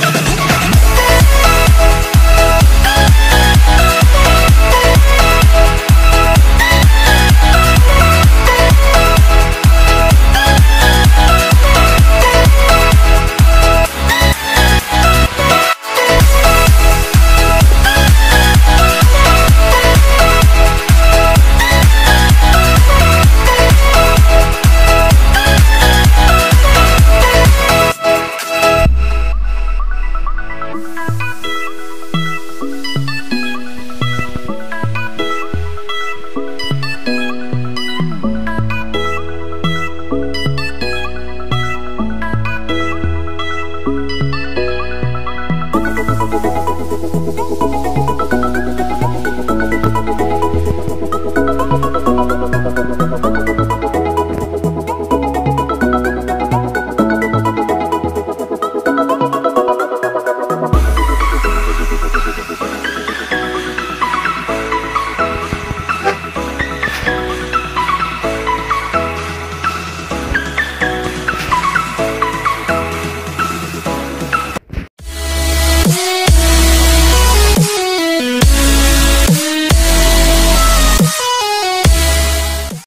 Welcome to-